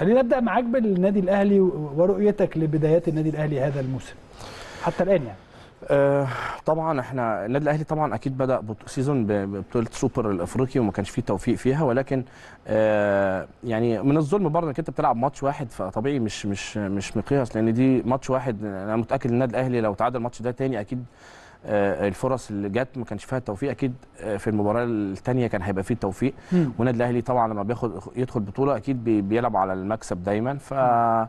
خلينا نبدا معاك بالنادي الأهلي ورؤيتك لبدايات النادي الأهلي هذا الموسم حتى الآن يعني. آه، طبعا إحنا النادي الأهلي طبعا أكيد بدأ season ببطولة سوبر الأفريقي وما كانش فيه توفيق فيها ولكن آه، يعني من الظلم برضه إنك أنت بتلعب ماتش واحد فطبيعي مش مش مش مقياس لأن دي ماتش واحد أنا متأكد النادي الأهلي لو تعادل الماتش ده تاني أكيد الفرص اللي جت ما كانش فيها توفيق أكيد آه، في المباراة الثانية كان هيبقى فيه توفيق مم. والنادي الأهلي طبعا لما بياخد يدخل بطولة أكيد بي- بيلعب على المكسب دايما. ف آه،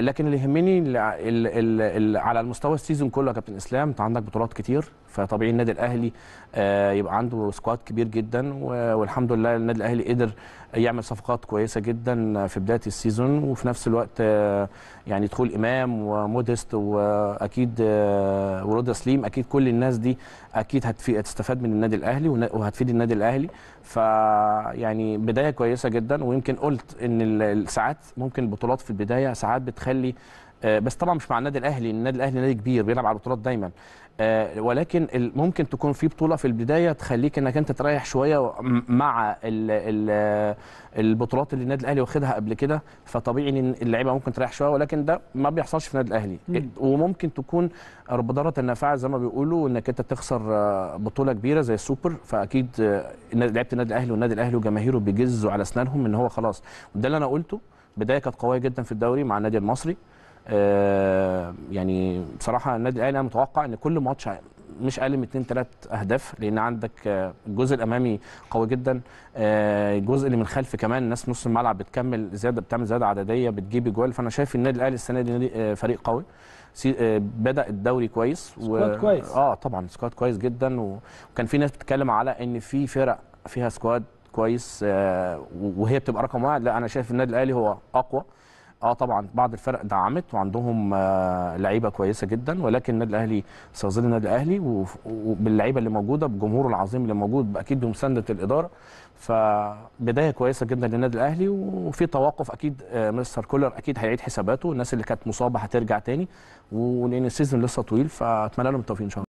لكن اللي يهمني ال- ال- ال- ال- على المستوى ال season كله يا كابتن إسلام أنت عندك بطولات كتير. فطبيعي النادي الأهلي آه، يبقى عنده squad كبير جدا. والحمد لله النادي الأهلي قدر يعمل صفقات كويسة جدا في بداية ال season. وفي نفس الوقت آه، يعني دخول إمام وموديست وأكيد آه، ورضا سليم أكيد كل الناس دي أكيد هتستفاد من النادي الأهلي وهتفيد النادي الأهلي. ف يعني بداية كويسة جدا ويمكن قلت إن ساعات ممكن البطولات في البداية ساعات بتخلي بس طبعا مش مع النادي الأهلي النادي الأهلي نادي كبير بيلعب على البطولات دايما. آه، ولكن ممكن تكون في بطولة في البداية تخليك إنك أنت تريح شوية مع ال ال البطولات اللي النادي الأهلي واخدها قبل كده. فطبيعي إن اللعيبة ممكن تريح شوية ولكن ده ما بيحصلش في النادي الأهلي. مم. وممكن تكون بدارة النافعة زي ما بيقولوا إنك أنت تخسر آه، بطولة كبيرة زي السوبر. فأكيد آه، لعيبة النادي الأهلي والنادي الأهلي وجماهيره بيجزوا على أسنانهم إن هو خلاص. وده اللي أنا قلته. بداية كانت قوية جدا في الدوري مع النادي المصري. آه، يعني بصراحة النادي الأهلي أنا متوقع إن كل ماتش مش أقل من 2 3 أهداف لأن عندك آه، الجزء الأمامي قوي جدا آه، الجزء اللي من خلف كمان الناس نص الملعب بتكمل زيادة بتعمل زيادة عددية بتجيب اجوال فأنا شايف النادي الأهلي السنة دي آه، فريق قوي. آه، بدأ الدوري كويس squad كويس. آه طبعا squad كويس جدا و- وكان في ناس بتتكلم على إن في فرق فيها squad كويس آه، وهي بتبقى رقم واحد. لا أنا شايف النادي الأهلي هو أقوى. آه طبعا بعض الفرق دعمت وعندهم آه لعيبة كويسة جدا ولكن النادي الأهلي سيظل النادي الأهلي وباللعيبة اللي موجودة بجمهوره العظيم اللي موجود أكيد بمسانده الإدارة. فبداية كويسة جدا للنادي الأهلي وفي توقف أكيد آه مستر كولر أكيد هيعيد حساباته الناس اللي كانت مصابة هترجع تاني ولان ال season لسه طويل فأتمنى لهم التوفيق إن شاء الله.